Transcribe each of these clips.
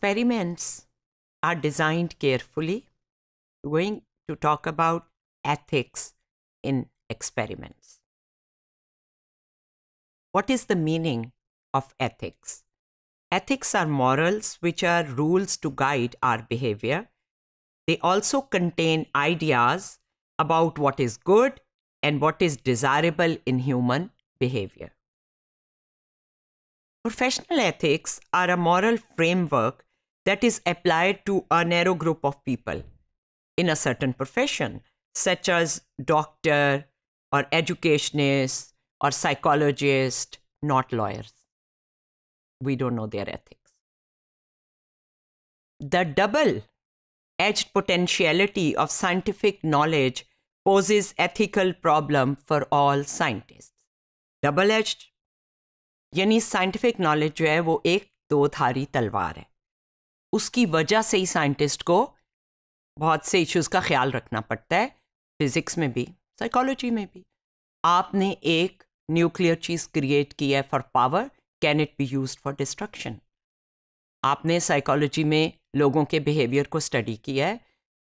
experiments are designed carefully. going to talk about ethics in experiments. What is the meaning of ethics? Ethics are morals which are rules to guide our behavior. They also contain ideas about what is good and what is desirable in human behavior. Professional ethics are a moral framework that is applied to a narrow group of people in a certain profession, such as doctor or educationist or psychologist, not lawyers. We don't know their ethics. The double edged potentiality of scientific knowledge poses ethical problem for all scientists. Double edged यानी scientific knowledge जो है वो एक दो धारी तलवार है उसकी वजह से ही साइंटिस्ट को बहुत से इश्यूज़ का ख्याल रखना पड़ता है फिजिक्स में भी साइकोलॉजी में भी। आपने एक न्यूक्लियर चीज़ क्रिएट की है for power can it be use for destruction आपने साइकोलॉजी में लोगों के बिहेवियर को स्टडी किया है,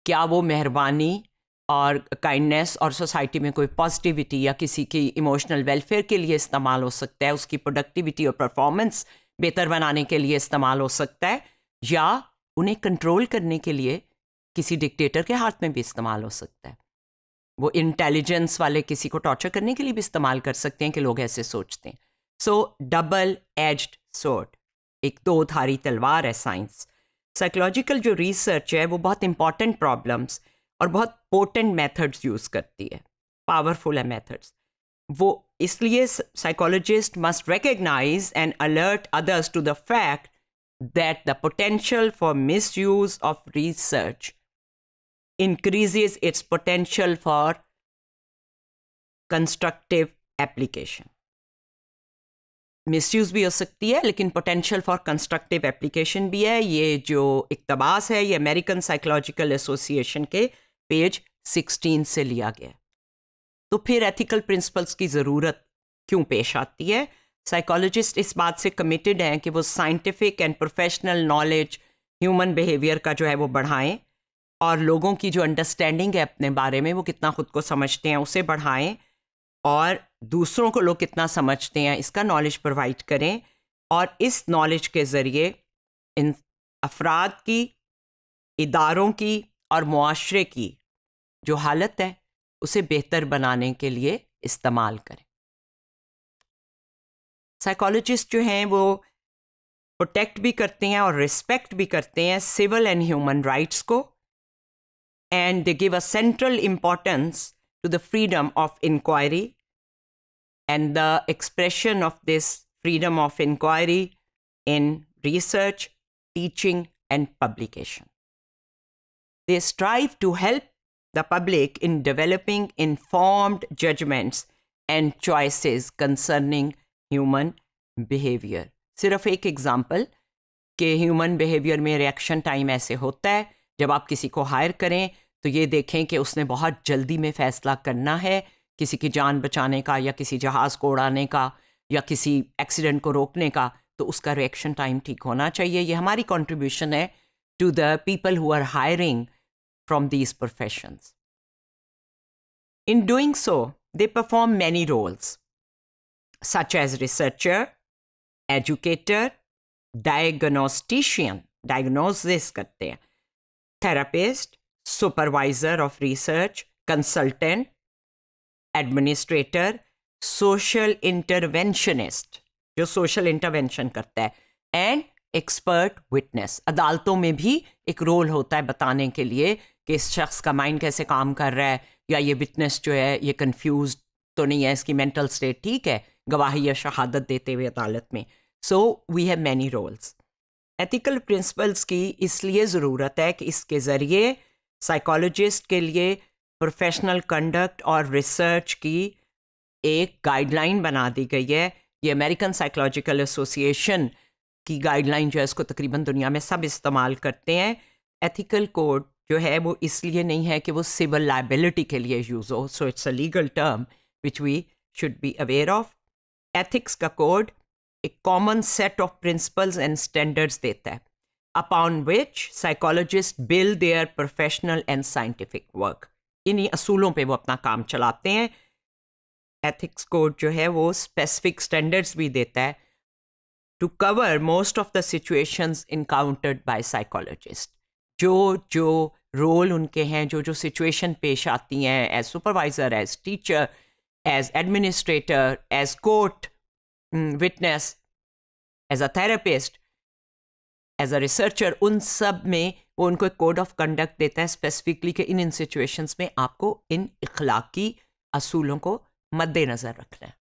क्या वो मेहरबानी और काइंडनेस और सोसाइटी में कोई पॉजिटिविटी या किसी की इमोशनल वेलफेयर के लिए इस्तेमाल हो सकता है? उसकी प्रोडक्टिविटी और परफॉर्मेंस बेहतर बनाने के लिए इस्तेमाल हो सकता है? या उन्हें कंट्रोल करने के लिए किसी डिक्टेटर के हाथ में भी इस्तेमाल हो सकता है। वो इंटेलिजेंस वाले किसी को टॉर्चर करने के लिए भी इस्तेमाल कर सकते हैं कि लोग ऐसे सोचते हैं। सो डबल एज्ड सोर्ट एक दो धारी तलवार है साइंस साइकोलॉजिकल जो रिसर्च है, वो बहुत इंपॉर्टेंट प्रॉब्लम्स और बहुत पोटेंट मेथड्स यूज़ करती है। पावरफुल है मेथड्स वो इसलिए psychologist must recognise and alert others to the fact the potential for misuse of research increases its potential for constructive application. Misuse भी हो सकती है, लेकिन पोटेंशियल फॉर कंस्ट्रक्टिव एप्लीकेशन भी है। ये जो इकतबास है, ये अमेरिकन साइकोलॉजिकल एसोसिएशन के पेज 16 से लिया गया तो फिर एथिकल प्रिंसिपल्स की ज़रूरत क्यों पेश आती है? साइकोलॉजिस्ट इस बात से कमिटेड हैं कि वो scientific and professional knowledge human behaviour का जो है वो बढ़ाएँ और लोगों की जो अंडरस्टैंडिंग है अपने बारे में वो कितना खुद को समझते हैं उसे बढ़ाएँ और दूसरों को लोग कितना समझते हैं इसका नॉलेज प्रोवाइड करें और इस नॉलेज के ज़रिए इन अफराद की, इदारों की और मुआरे की जो हालत है उसे बेहतर बनाने के लिए इस्तेमाल करें। साइकोलॉजिस्ट जो हैं वो प्रोटेक्ट भी करते हैं और रिस्पेक्ट भी करते हैं सिविल एंड ह्यूमन राइट्स को and they give a central importance to the freedom of inquiry and the expression of this freedom of inquiry in research, teaching, and publication. They strive to help the public in developing informed judgments and choices concerning human behavior. सिर्फ़ एक example कि human behaviour में reaction time ऐसे होता है, जब आप किसी को हायर करें तो ये देखें कि उसने बहुत जल्दी में फ़ैसला करना है, किसी की जान बचाने का या किसी जहाज़ को उड़ाने का या किसी एक्सीडेंट को रोकने का तो उसका रिएक्शन टाइम ठीक होना चाहिए। ये हमारी कंट्रीब्यूशन है to the people who are hiring from these professions in doing so they perform many roles such as researcher educator diagnostician diagnosis करते हैं। Therapist, supervisor of research, consultant, administrator, social interventionist जो social intervention करता है। And expert witness अदालतों में भी एक role होता है बताने के लिए कि इस शख्स का माइंड कैसे काम कर रहा है। या ये विटनेस जो है ये कंफ्यूज तो नहीं है इसकी मेंटल स्टेट ठीक है। गवाही या शहादत देते हुए अदालत में। So we have many roles ethical principles की इसलिए ज़रूरत है कि इसके ज़रिए साइकोलॉजिस्ट के लिए प्रोफेशनल कंडक्ट और रिसर्च की एक गाइडलाइन बना दी गई है। ये अमेरिकन साइकोलॉजिकल एसोसिएशन की गाइडलाइन जो है, इसको तकरीबन दुनिया में सब इस्तेमाल करते हैं। एथिकल कोड जो है, वो इसलिए नहीं है कि वो सिविल लाइबिलिटी के लिए यूज़ हो। So it's a legal term which we should be aware of ethics का कोड एक common set of principles and standards देता है upon which psychologist build their professional and scientific work इन्हीं असूलों पे वो अपना काम चलाते हैं। एथिक्स कोड जो है वो स्पेसिफिक स्टैंडर्ड्स भी देता है to cover most of the situations encountered by psychologist जो जो रोल उनके हैं, जो जो सिचुएशन पेश आती हैं as supervisor as teacher as administrator as court witness, as a therapist, as a researcher उन सब में वो उनको एक कोड ऑफ़ कंडक्ट देता है स्पेसिफिकली कि इन इन सिचुएशंस में आपको इन इखलाकी असूलों को मद्देनज़र रखना है।